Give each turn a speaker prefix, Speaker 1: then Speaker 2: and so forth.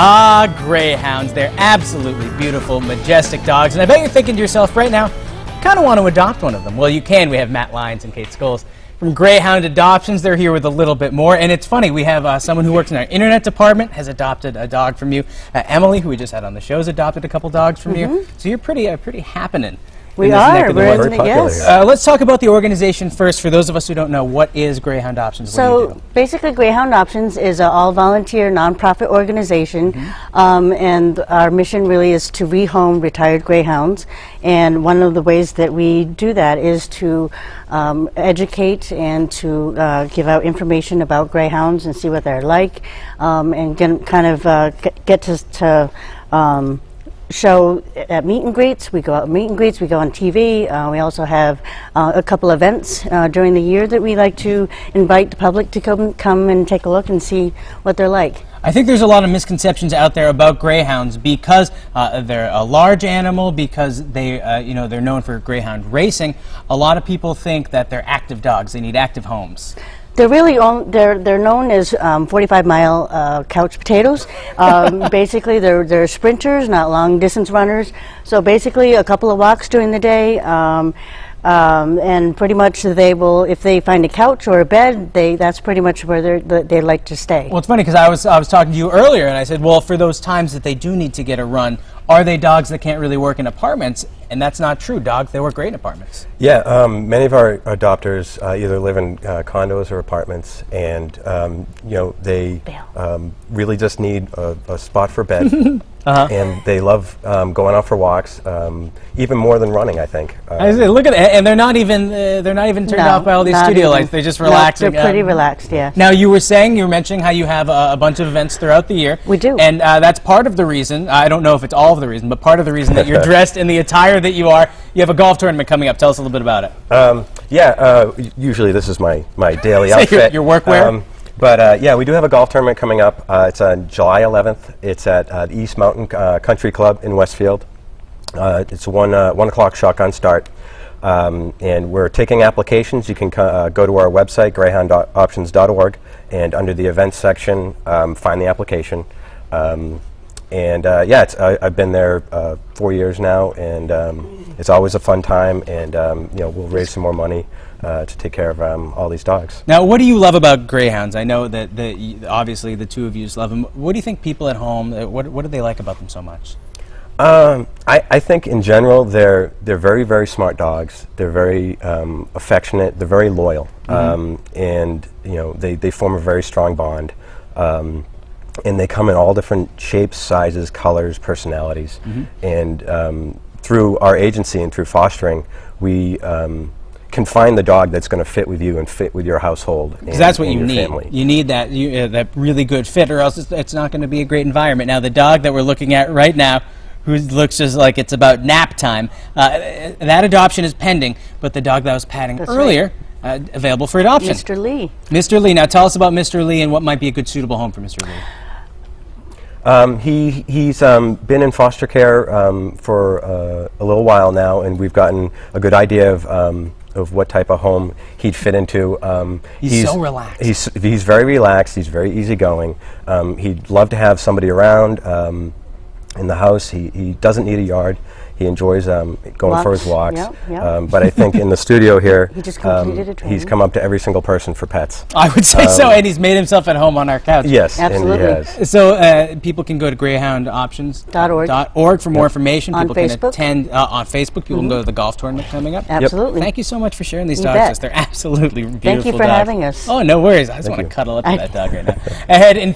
Speaker 1: Ah, greyhounds. They're absolutely beautiful, majestic dogs. And I bet you're thinking to yourself right now, kind of want to adopt one of them. Well, you can. We have Matt Lyons and Kate Scholes from Greyhound Adoptions. They're here with a little bit more. And it's funny, we have uh, someone who works in our internet department has adopted a dog from you. Uh, Emily, who we just had on the show, has adopted a couple dogs from you. So you're pretty, uh, pretty happening.
Speaker 2: We
Speaker 1: in this neck
Speaker 2: are.
Speaker 1: of the
Speaker 2: We're
Speaker 1: woods.
Speaker 2: in the, yes.
Speaker 1: Uh, let's talk about the organization first. For those of us who don't know, what is Greyhound Options? What do you
Speaker 2: So
Speaker 1: do?
Speaker 2: basically, Greyhound Options is an all-volunteer nonprofit organization,
Speaker 1: Mm-hmm.
Speaker 2: um, and our mission really is to rehome retired greyhounds. And one of the ways that we do that is to um, educate and to uh, give out information about greyhounds and see what they're like, um, and get, kind of uh, get, get to. to um, show at meet and greets. We go out meet and greets. We go on TV. Uh, we also have uh, a couple events uh, during the year that we like to invite the public to come come and take a look and see what they're like.
Speaker 1: I think there's a lot of misconceptions out there about greyhounds because uh, they're a large animal, because they, uh, you know, they're known for greyhound racing. A lot of people think that they're active dogs. They need active homes.
Speaker 2: They're really on, they're they're known as um, 45 mile uh, couch potatoes. Um, basically, they're they're sprinters, not long distance runners. So basically, a couple of walks during the day. Um, um, and pretty much they will, if they find a couch or a bed, they that's pretty much where they're, th- they like to stay.
Speaker 1: Well, it's funny because I was I was talking to you earlier, and I said, well, for those times that they do need to get a run, are they dogs that can't really work in apartments? And that's not true. Dogs they work great in apartments.
Speaker 3: Yeah, um, many of our adopters uh, either live in uh, condos or apartments, and um, you know they um, really just need a, a spot for bed, and they love um, going out for walks, um, even more than running. I think.
Speaker 1: I
Speaker 3: Um,
Speaker 1: said, look at it, and they're not even uh, they're not even turned
Speaker 2: No,
Speaker 1: off by all these studio
Speaker 2: even.
Speaker 1: lights. They're just
Speaker 2: No, they're pretty
Speaker 1: um,
Speaker 2: relaxed, yeah.
Speaker 1: Now you were saying you were mentioning how you have a, a bunch of events throughout the year.
Speaker 2: We do.
Speaker 1: and uh, that's part of the reason. I don't know if it's all of the reason, but part of the reason that you're dressed in the attire that you are. You have a golf tournament coming up. Tell us a little bit about it.
Speaker 3: Um, yeah, uh, usually this is my, my daily
Speaker 1: So your-
Speaker 3: outfit.
Speaker 1: your workwear?
Speaker 3: But uh, yeah, we do have a golf tournament coming up. Uh, it's on July 11th. It's at uh, the East Mountain uh, Country Club in Westfield. Uh, it's one uh, one o'clock shotgun start, um, and we're taking applications. You can uh, go to our website greyhoundoptions.org, and under the events section, um, find the application. Um, and uh, yeah, it's, I, I've been there uh, four years now, and um, it's always a fun time. And um, you know, we'll raise some more money uh, to take care of um, all these dogs.
Speaker 1: Now, what do you love about greyhounds? I know that, that obviously the two of you love them. What do you think people at home? Uh, what what do they like about them so much?
Speaker 3: Um, I, I think in general they're they're very very smart dogs. They're very um, affectionate. They're very loyal, um, and you know they, they form a very strong bond. And they come in all different shapes, sizes, colors, personalities. And um, through our agency and through fostering, we um, can find the dog that's going to fit with you and fit with your household.
Speaker 1: Because that's what
Speaker 3: and
Speaker 1: you
Speaker 3: your
Speaker 1: need.
Speaker 3: Family.
Speaker 1: You need that you, uh, that really good fit, or else it's, it's not going to be a great environment. Now, the dog that we're looking at right now, who looks just like it's about nap time, uh, that adoption is pending. But the dog that I was patting
Speaker 2: That's
Speaker 1: earlier, uh, available for adoption.
Speaker 2: Mr. Lee.
Speaker 1: Mr. Lee. Now, tell us about Mr. Lee and what might be a good suitable home for Mr. Lee.
Speaker 3: Um, he he's um, been in foster care um, for uh, a little while now, and we've gotten a good idea of um, of what type of home he'd fit into. Um,
Speaker 1: He's so relaxed.
Speaker 3: He's he's very relaxed. He's very easygoing. Um, he'd love to have somebody around um, in the house. He he doesn't need a yard. He enjoys um, going for his
Speaker 2: Walks,
Speaker 3: walks.
Speaker 2: yep, yep.
Speaker 3: Um, but I think in the studio here,
Speaker 2: He just
Speaker 3: um,
Speaker 2: completed a
Speaker 3: he's come up to every single person for pets.
Speaker 1: I would say so, and he's made himself at home on our couch.
Speaker 3: Yes,
Speaker 2: Absolutely.
Speaker 3: and he has.
Speaker 1: So uh, people can go to greyhoundoptions.org
Speaker 2: org.
Speaker 1: for more information.
Speaker 2: On
Speaker 1: people can
Speaker 2: Facebook.
Speaker 1: attend uh, on Facebook. People can go to the golf tournament coming up.
Speaker 2: Absolutely.
Speaker 1: Thank you so much for sharing these
Speaker 2: You
Speaker 1: dogs.
Speaker 2: bet.
Speaker 1: with us. They're absolutely beautiful Thank
Speaker 2: you for
Speaker 1: dogs.
Speaker 2: having us.
Speaker 1: Oh, no worries. I just want to cuddle up to that dog right now. Ahead in